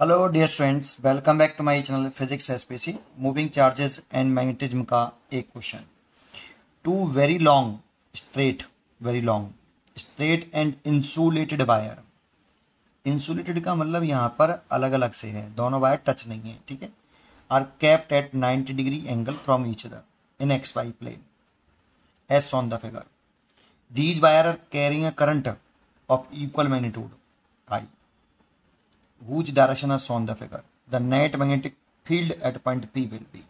Hello dear students welcome back to my channel physics SPC moving charges and magnetism का एक question two very long straight very long straight and insulated wire insulated का मतलब यहाँ पर अलग अलग से है। दोनों वायर टच नहीं है, ठीक है? Are kept at 90 degree angle from each other in X Y plane as on the figure these wire are carrying a current of equal magnitude I whose direction is shown the figure the net magnetic field at point p will be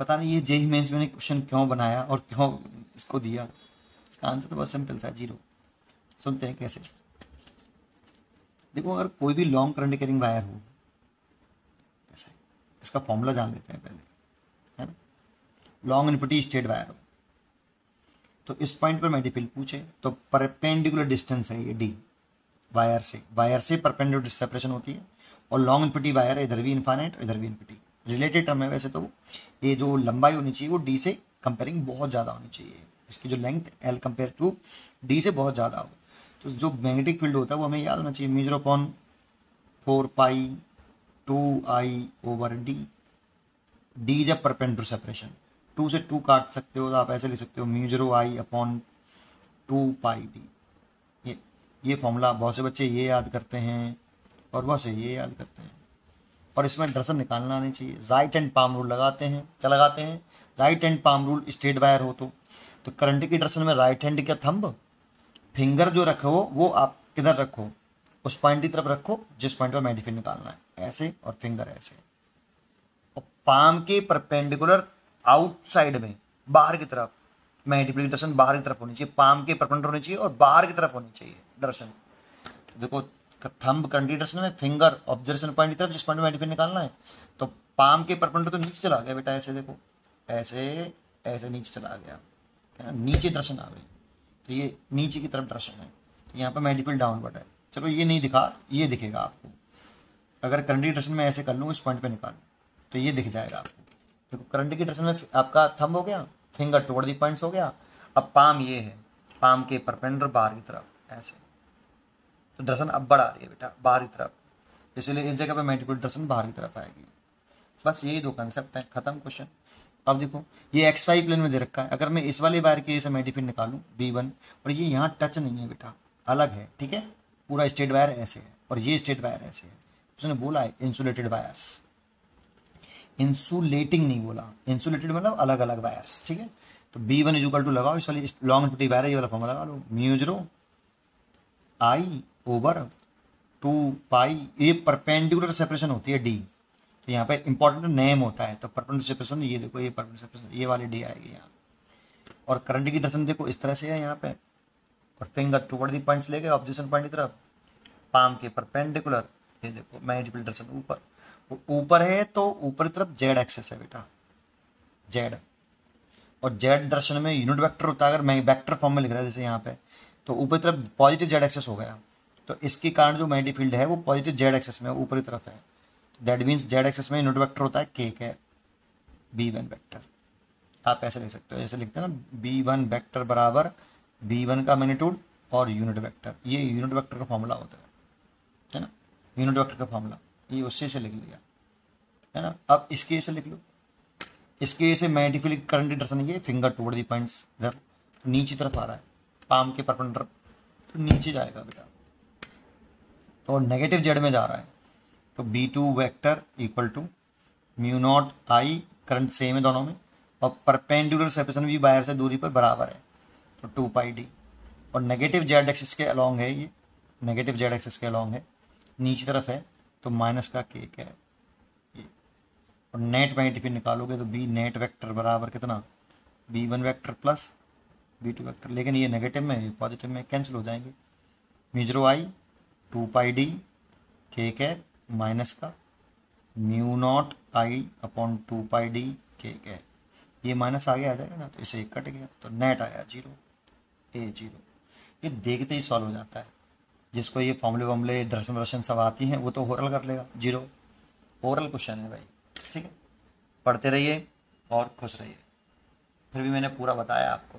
पता नहीं ये JEE mains मैंने question क्यों बनाया और क्यों इसको दिया? इसका आंसर तो बहुत सिंपल सा ज़ीरो सुनते हैं कैसे। देखो, अगर कोई भी लॉन्ग करंट कैरिंग वायर हो, ऐसे इसका फॉर्मूला जान लेते हैं पहले, है ना? लॉन्ग इनपुटी स्टेट वायर हो। तो इस पॉइंट पर मेडिफिल पूछे तो परपेंडिकुलर डिस्टेंस है ये डी वायर से वायर से परपेंडिकुलर सेपरेशन होती है और लॉन्ग इनपिटी वायर इधर भी इन्फाइनाइट इधर भी इनपिटी रिलेटेड टर्म है वैसे तो ये जो लंबाई होनी चाहिए वो डी से कंपेयरिंग बहुत ज़्यादा होनी चाहिए। इसकी जो length L compare to D से बहुत ज़्यादा हो। तो जो मैग्नेटिक फ़ील्ड होता है वो हमें याद होना चाहिए। Measure upon four pi two I over D D जब परपेंडिकुलर सेपरेशन टू से टू काट सकते हो तो आप ऐसे लिख सकते हो। Mu zero I upon two pi D ये फॉर्मूला बहुत से बच्चे ये याद करते हैं और बहुत से ये याद करते हैं। और इसमें दर्शन निकालना आनी चाहिए। राइट हैंड पाम रूल लगाते हैं। क्या लगाते हैं? Right hand palm rule straight wire हो तो। तो करंट की दर्शन में राइट हैंड का थंब फिंगर जो रखो, वो आप किधर रखो? उस पॉइंट की तरफ़ रखो, जिस पॉइंट पर मेडिफिन निकालना है। ऐसे और फिंगर ऐसे। और पाम के परपेंडिकुलर आउटसाइड में, बाहर की तरफ़ मल्टीप्लीकेशन बाहर की तरफ़ होनी चाहिए। पाम के परपेंडिकुलर होनी चाहिए और बाहर की तरफ़ होनी चाहिए। दर्शन। देखो, थंब कंट्री कंटिन्यूशन में फिंगर ऑब्जर्वेशन पॉइंट की तरफ़ जिस पॉइंट में मल्टीप्ली निकालना है तो पाम के परपेंडिकुलर तो नीचे चला गया बेटा, ऐसे देखो, ऐसे ऐसे नीचे चला गया। है ना? नीचे दर्शन आ गई तो ये नीचे की तरफ़ दर्शन है। तो यहाँ पर मल्टीपल डाउनवर्ड है। चलो, ये नहीं दिखा, ये दिखेगा आपको। अगर करंट की दर्शन में ऐसे कर लूँ, इस पॉइंट पे निकाल तो ये दिख जाएगा आपको। देखो करंट की दर्शन में आपका थंब हो गया, फिंगर टुवर्ड दी पॉइंट्स हो गया। अब पाम ये है, पाम के परपेंडर बाहर की तरफ़, ऐसे। तो दर्शन अब बढ़ आ रही है बेटा, बाहर की तरफ़। इसीलिए इस जगह पे मल्टीपल दर्शन बाहर की तरफ़ आएगी। बस यही दो कंसेप्ट है, खत्म क्वेश्चन अब देखो, ये एक्स वाई प्लेन में दे रखा है। अगर मैं इस वाले वायर की जैसे मेडिफिन निकालूं बी वन और ये यहाँ टच नहीं है बेटा, अलग है, ठीक है? पूरा स्टेट वायर ऐसे है, और ये स्टेट वायर ऐसे है। उसने बोला है इंसुलेटेड वायर्स इंसुलेटिंग नहीं बोला। इंसुलेटेड मतलब अलग अलग वायर्स ठीक है? तो बी वन इजूकल टू लगाओ, इस वाली लॉन्ग इनपुटी वायर ये वाला फॉर्म लगा लो। म्यूजरो आई ओवर टू पाई ये परपेंडिकुलर सेपरेशन होती है डी तो यहाँ पे इंपॉर्टेंट नेम होता है तो परपेंडिकुलर सेपरेशन ये देखो, ये परपेंडिकुलर सेपरेशन ये वाली डी आएगी यहाँ। और करंट की दर्शन देखो, इस तरह से है यहाँ पे। और फिंगर टूवर्ड दी पॉइंट्स ले गए ऑब्जेक्शन पॉइंट की तरफ़। पाम के परपेंडिकुलर ये देखो मैग्नेटिक दर्शन ऊपर। ऊपर है तो ऊपर की तरफ़ जेड एक्सेस है बेटा। जेड और जेड दर्शन में यूनिट वेक्टर होता है, अगर मैं वेक्टर फॉर्म में लिख रहा है, जैसे यहाँ पे तो ऊपर तरफ़ पॉजिटिव जेड एक्सेस हो गया। तो इसके कारण जो मैग्नेटिक फ़ील्ड है, वो पॉजिटिव जेड एक्सेस में, ऊपर की तरफ़ है। दैट मीन्स जेड एक्सेस में यूनिट वेक्टर होता है के है बी वन वैक्टर आप ऐसे लिख सकते हो। ऐसे लिखते हैं ना बी वन वैक्टर बराबर बी वन का मैग्नीट्यूड और यूनिट वेक्टर ये यूनिट वेक्टर का फॉर्मूला होता है। है ना? यूनिट वेक्टर का फॉर्मूला ये उससे से लिख लिया। है ना? अब इसके से लिख लो। इसके से मैग्नेटिक फ़ील्ड करंट दर्शन ये फिंगर टूवर्ड दी पॉइंट्स इधर। नीचे तरफ़ आ रहा है। पाम के परपेंडिकुलर तो नीचे जाएगा बेटा। तो नेगेटिव जेड में जा रहा है। तो B two vector equal to mu naught I current same है दोनों में, और परपेंडिकुलर सेपरेशन भी वायर से दूरी पर बराबर है। तो टू पाई डी और नेगेटिव जेड एक्सिस के अलोंग है ये। नेगेटिव जेड एक्सिस के अलोंग है। नीचे तरफ़ है तो माइनस का के क्या है। ये। और नेट मैग्नेटिक निकालोगे तो बी नेट वेक्टर बराबर कितना? B one vector plus B two vector लेकिन ये नेगेटिव में पॉजिटिव में कैंसिल हो जाएँगे। Mu zero I two pi D के कैप माइनस का mu naught I upon two pi D के। कैप ये माइनस आगे आ जाएगा ना तो इसे कट गया तो नेट आया ज़ीरो ए ज़ीरो ये देखते ही सॉल्व हो जाता है। जिसको ये फॉर्मूले वॉर्मूले दर्शन वर्शन सब आती हैं, वो तो ओरल कर लेगा ज़ीरो ओरल क्वेश्चन है भाई, ठीक है? पढ़ते रहिए और खुश रहिए। फिर भी मैंने पूरा बताया आपको।